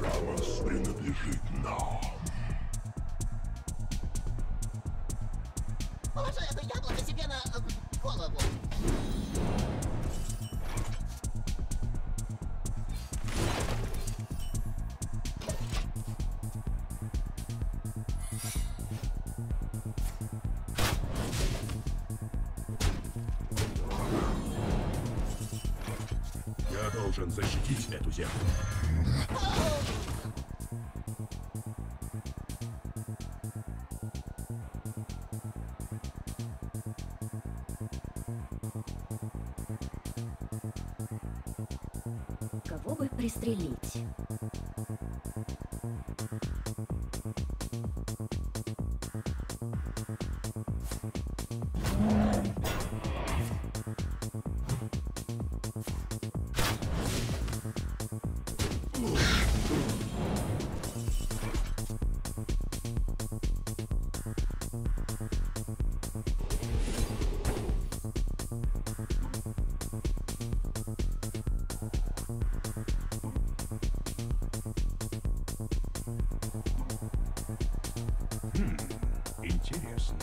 Рамос принадлежит нам. Положи это яблоко себе на э, голову. Должен защитить эту землю. Кого бы пристрелить? Интересно.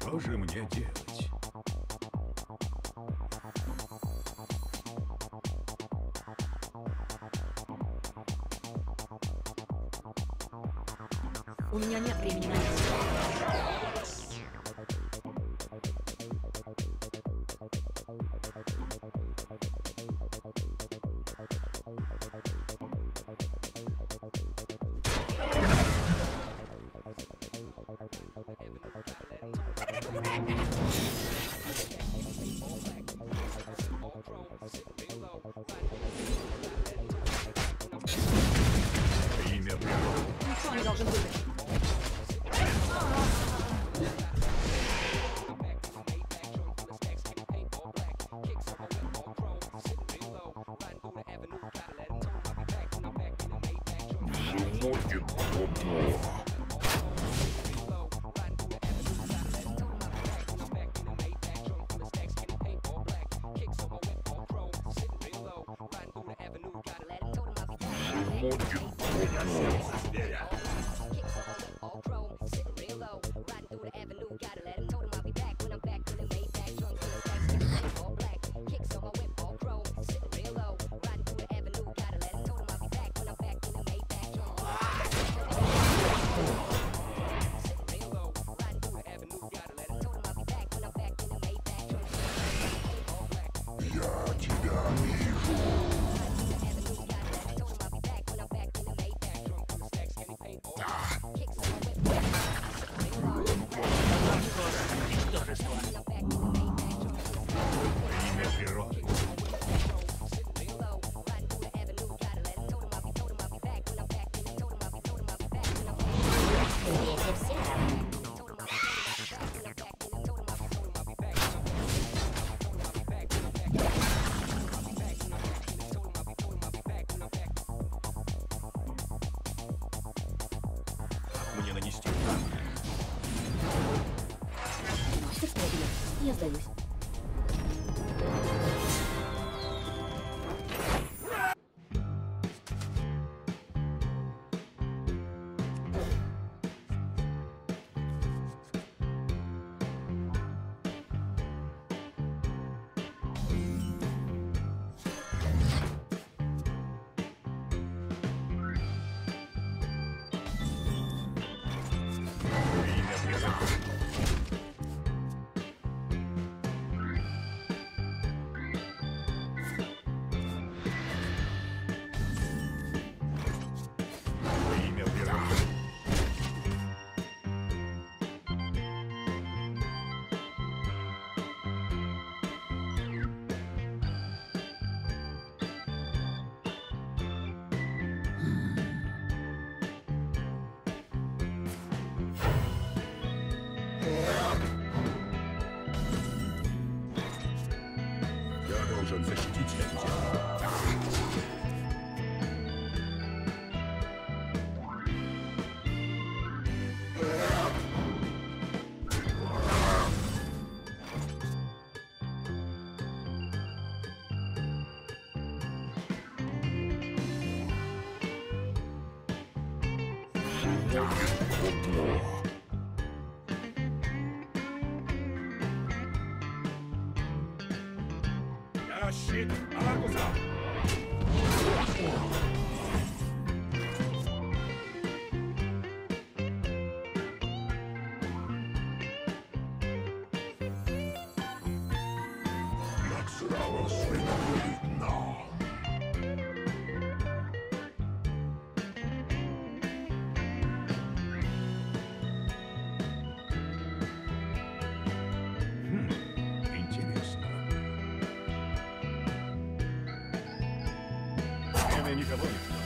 Что же мне делать? У меня нет времени на это. Już oni dobrze byli. mon dieu. position. shit. I'll go никого не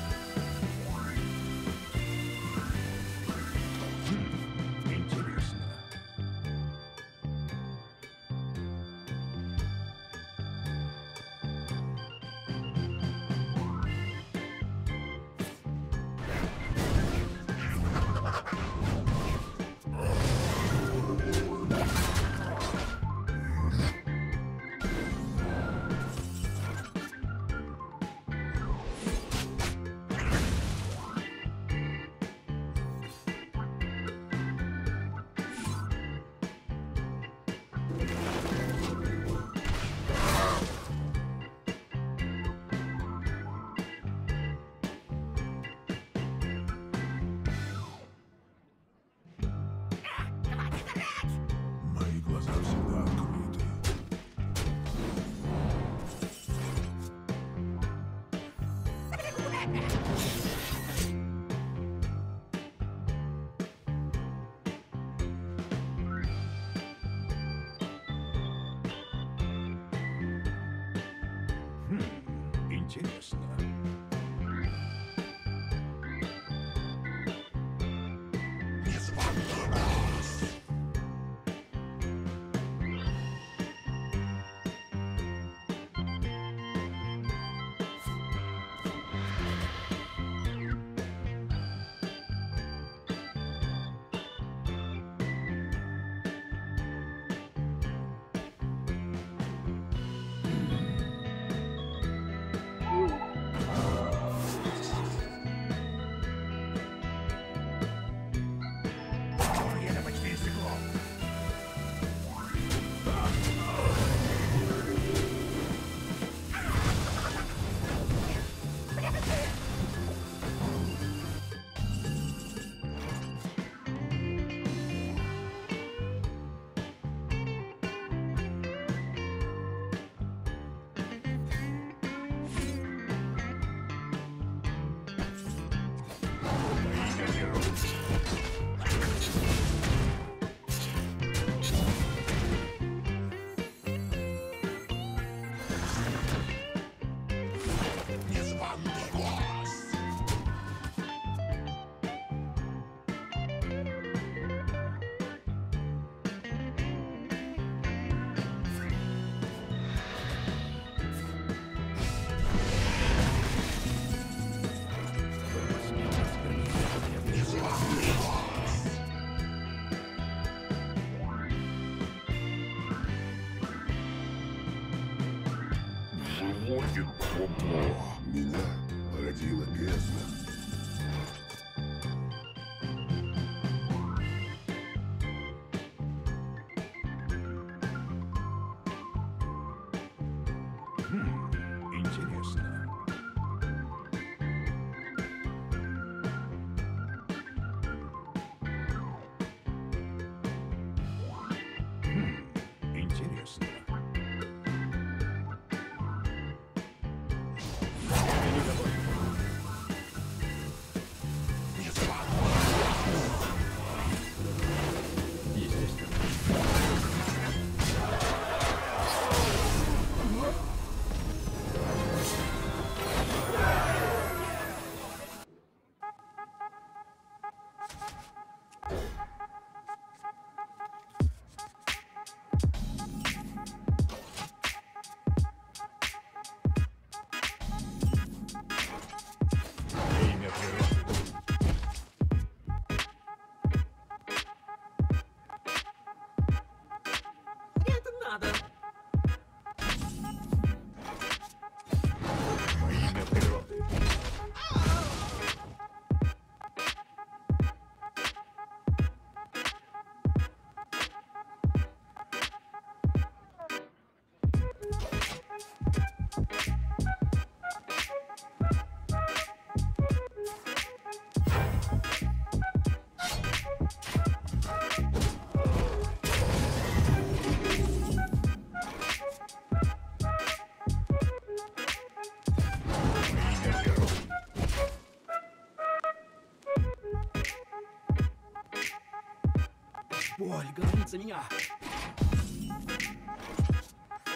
Боль граница меня.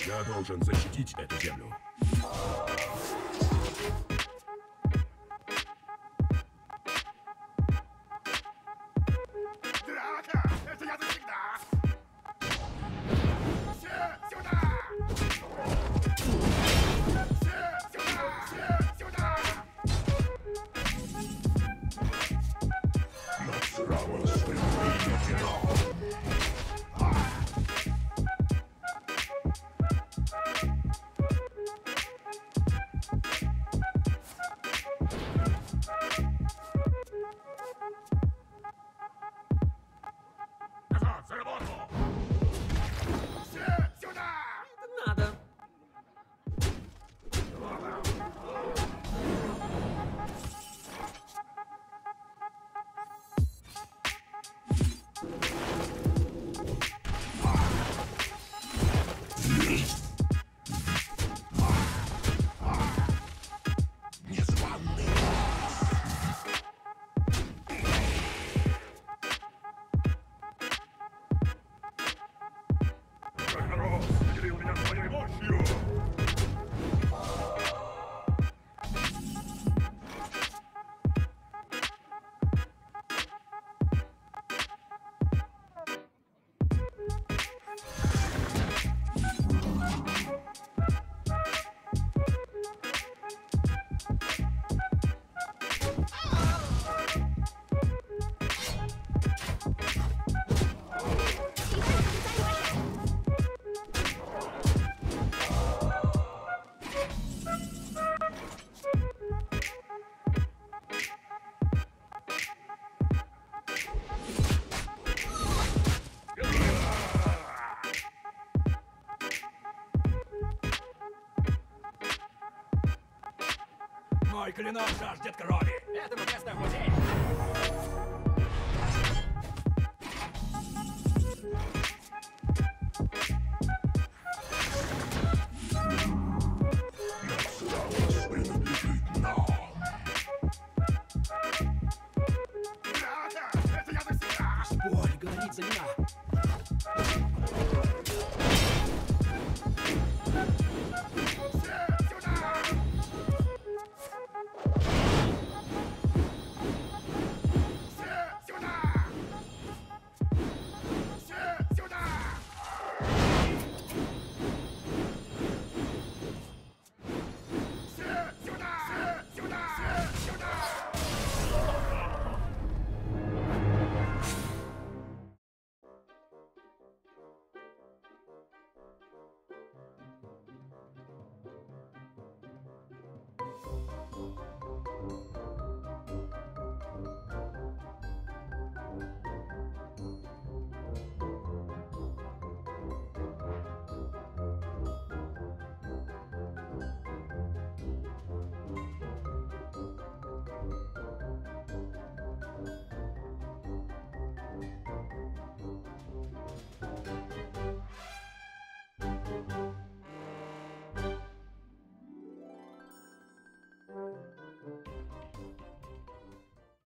Я должен защитить эту землю. Меня Мой клинок жаждет крови. Этому место в музее.